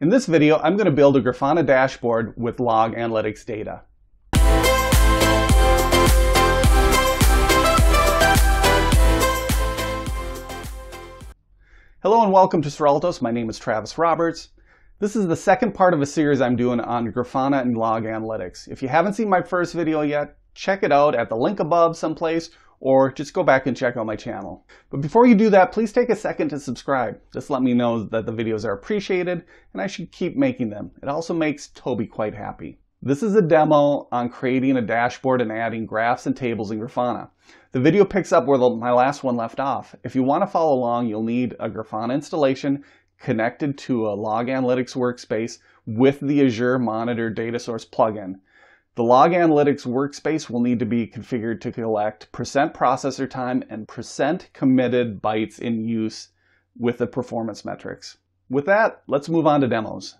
In this video, I'm going to build a Grafana dashboard with log analytics data. Hello and welcome to Ciraltos. My name is Travis Roberts. This is the second part of a series I'm doing on Grafana and log analytics. If you haven't seen my first video yet, check it out at the link above someplace or just go back and check out my channel. But before you do that, please take a second to subscribe. Just let me know that the videos are appreciated and I should keep making them. It also makes Toby quite happy. This is a demo on creating a dashboard and adding graphs and tables in Grafana. The video picks up where the, my last one left off. If you want to follow along, you'll need a Grafana installation connected to a Log Analytics workspace with the Azure Monitor Data Source plugin. The log analytics workspace will need to be configured to collect percent processor time and percent committed bytes in use with the performance metrics. With that, let's move on to demos.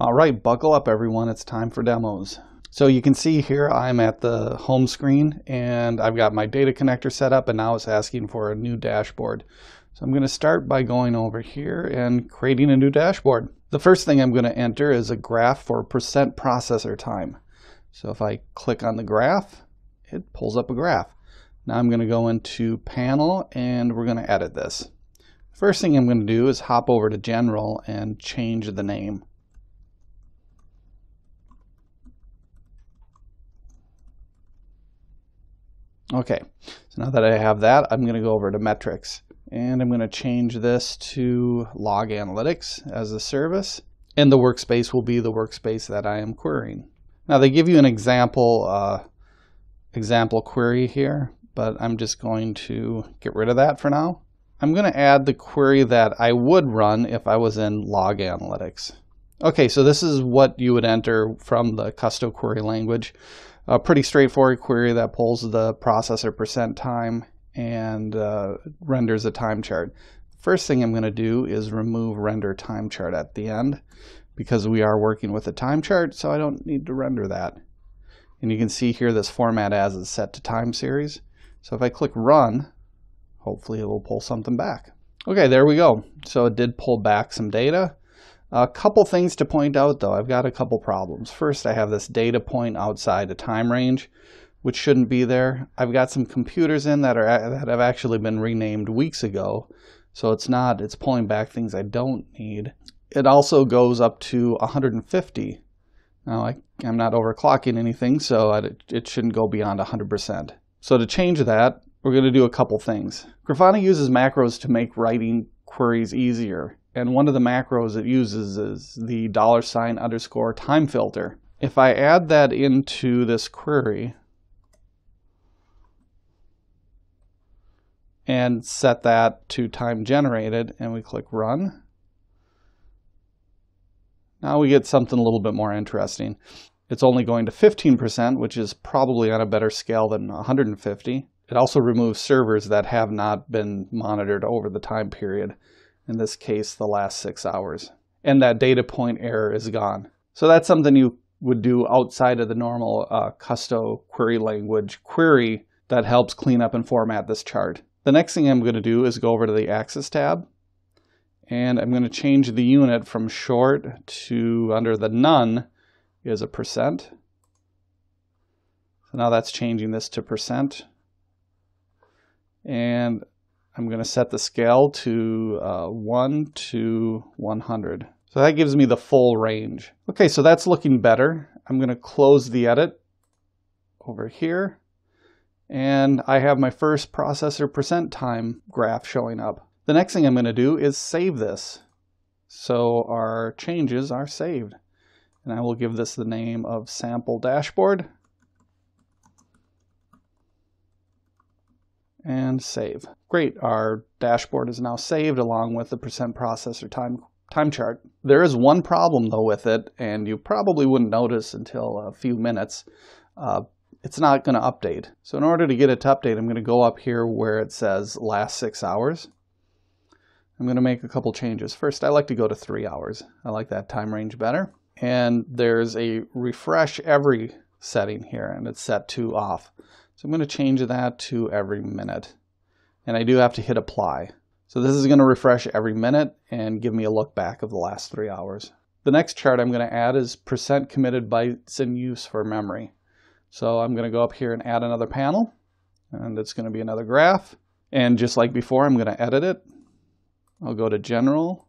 All right, buckle up everyone, it's time for demos. So you can see here I'm at the home screen and I've got my data connector set up and now it's asking for a new dashboard. So I'm going to start by going over here and creating a new dashboard. The first thing I'm going to enter is a graph for percent processor time. So if I click on the graph, it pulls up a graph. Now I'm going to go into panel and we're going to edit this. First thing I'm going to do is hop over to general and change the name. Okay, so now that I have that, I'm going to go over to metrics and I'm going to change this to log analytics as a service and the workspace will be the workspace that I am querying. Now they give you an example uh, example query here, but I'm just going to get rid of that for now. I'm going to add the query that I would run if I was in log analytics. Okay, so this is what you would enter from the Kusto query language. A pretty straightforward query that pulls the processor percent time and uh, renders a time chart. First thing I'm going to do is remove render time chart at the end because we are working with a time chart, so I don't need to render that. And you can see here this format as is set to time series. So if I click run, hopefully it will pull something back. Okay, there we go. So it did pull back some data. A couple things to point out though. I've got a couple problems. First, I have this data point outside a time range, which shouldn't be there. I've got some computers in that are that have actually been renamed weeks ago. So it's not, it's pulling back things I don't need. It also goes up to 150. Now, I, am not overclocking anything, so I, it shouldn't go beyond 100%. So to change that, we're going to do a couple things. Grafana uses macros to make writing queries easier. And one of the macros it uses is the dollar sign underscore time filter. If I add that into this query and set that to time generated and we click run, now we get something a little bit more interesting. It's only going to 15%, which is probably on a better scale than 150. It also removes servers that have not been monitored over the time period, in this case, the last six hours. And that data point error is gone. So that's something you would do outside of the normal uh, Kusto query language query that helps clean up and format this chart. The next thing I'm going to do is go over to the Axis tab and I'm going to change the unit from short to under the none is a percent. So now that's changing this to percent. And I'm going to set the scale to uh, 1 to 100. So that gives me the full range. Okay, so that's looking better. I'm going to close the edit over here. And I have my first processor percent time graph showing up. The next thing I'm going to do is save this. So our changes are saved. And I will give this the name of sample dashboard. And save. Great, our dashboard is now saved along with the percent processor time time chart. There is one problem though with it, and you probably wouldn't notice until a few minutes. Uh, it's not going to update. So in order to get it to update, I'm going to go up here where it says last six hours. I'm going to make a couple changes. First, I like to go to three hours. I like that time range better. And there's a refresh every setting here, and it's set to off. So I'm going to change that to every minute. And I do have to hit apply. So this is going to refresh every minute and give me a look back of the last three hours. The next chart I'm going to add is percent committed bytes in use for memory. So I'm going to go up here and add another panel and it's going to be another graph. And just like before, I'm going to edit it. I'll go to general.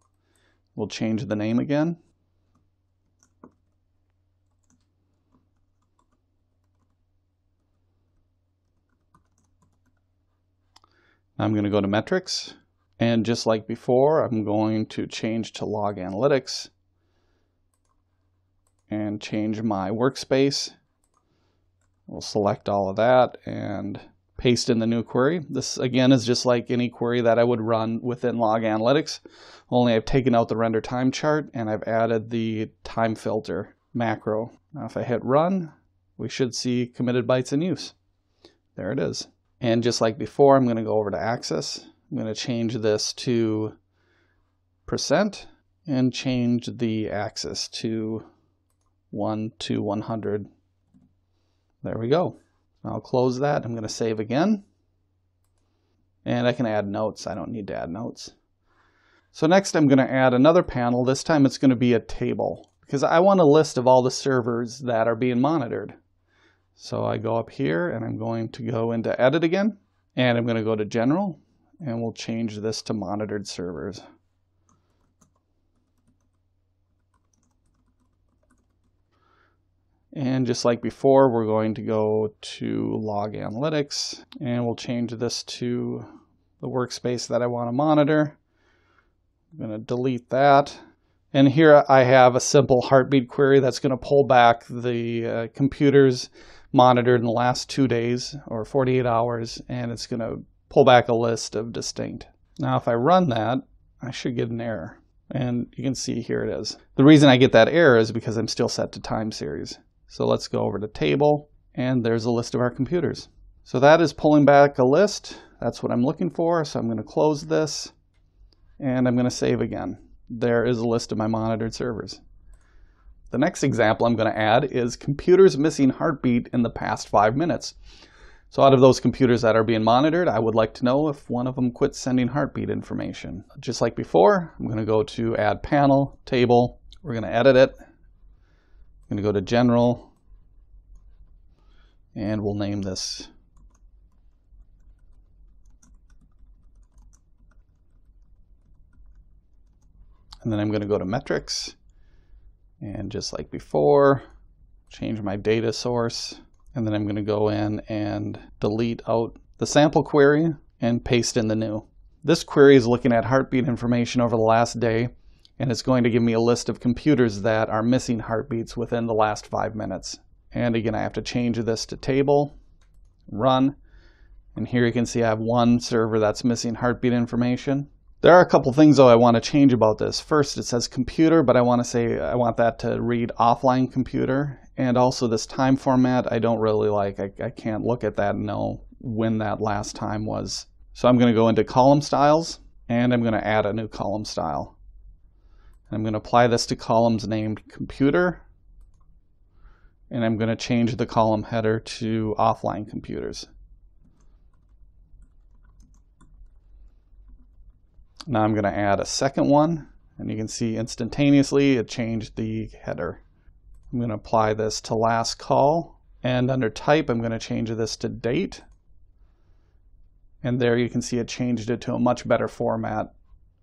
We'll change the name again. I'm going to go to metrics. And just like before, I'm going to change to log analytics and change my workspace. We'll select all of that and paste in the new query. This again is just like any query that I would run within log analytics, only I've taken out the render time chart and I've added the time filter macro. Now if I hit run, we should see committed bytes in use. There it is. And just like before, I'm going to go over to axis. I'm going to change this to percent and change the axis to 1 to 100. There we go. I'll close that. I'm going to save again. And I can add notes. I don't need to add notes. So next I'm going to add another panel. This time it's going to be a table because I want a list of all the servers that are being monitored. So I go up here and I'm going to go into edit again and I'm going to go to general and we'll change this to monitored servers. And just like before, we're going to go to log analytics and we'll change this to the workspace that I want to monitor. I'm going to delete that and here I have a simple heartbeat query that's going to pull back the uh, computers monitored in the last two days or 48 hours, and it's going to pull back a list of distinct. Now, if I run that, I should get an error. And you can see here it is. The reason I get that error is because I'm still set to time series. So let's go over to table, and there's a list of our computers. So that is pulling back a list. That's what I'm looking for. So I'm going to close this, and I'm going to save again there is a list of my monitored servers. The next example I'm going to add is computers missing heartbeat in the past five minutes. So out of those computers that are being monitored, I would like to know if one of them quit sending heartbeat information. Just like before, I'm going to go to add panel, table. We're going to edit it. I'm going to go to general and we'll name this And then I'm going to go to metrics and just like before, change my data source. And then I'm going to go in and delete out the sample query and paste in the new. This query is looking at heartbeat information over the last day, and it's going to give me a list of computers that are missing heartbeats within the last five minutes. And again, I have to change this to table, run, and here you can see I have one server that's missing heartbeat information. There are a couple things though I want to change about this. First, it says computer, but I want to say I want that to read offline computer. And also this time format, I don't really like. I, I can't look at that and know when that last time was. So I'm going to go into column styles and I'm going to add a new column style. And I'm going to apply this to columns named computer. And I'm going to change the column header to offline computers. Now I'm going to add a second one, and you can see instantaneously it changed the header. I'm going to apply this to last call, and under type I'm going to change this to date. And there you can see it changed it to a much better format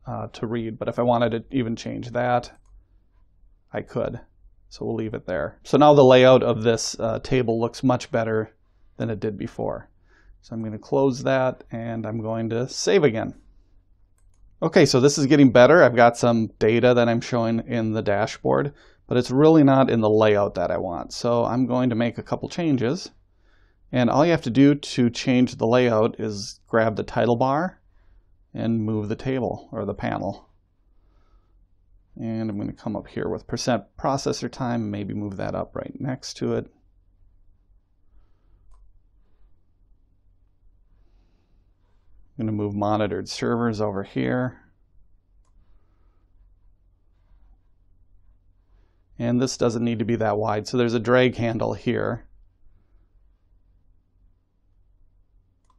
uh, to read. But if I wanted to even change that, I could. So we'll leave it there. So now the layout of this uh, table looks much better than it did before. So I'm going to close that and I'm going to save again. Okay, so this is getting better. I've got some data that I'm showing in the dashboard, but it's really not in the layout that I want. So I'm going to make a couple changes. And all you have to do to change the layout is grab the title bar and move the table or the panel. And I'm going to come up here with percent processor time, maybe move that up right next to it. I'm going to move monitored servers over here. And this doesn't need to be that wide, so there's a drag handle here.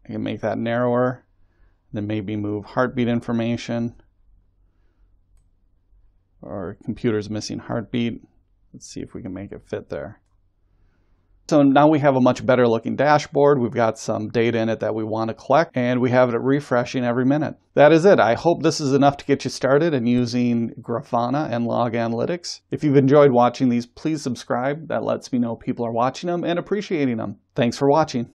I can make that narrower. Then maybe move heartbeat information or computer's missing heartbeat. Let's see if we can make it fit there. So now we have a much better looking dashboard. We've got some data in it that we want to collect and we have it refreshing every minute. That is it. I hope this is enough to get you started in using Grafana and Log Analytics. If you've enjoyed watching these, please subscribe. That lets me know people are watching them and appreciating them. Thanks for watching.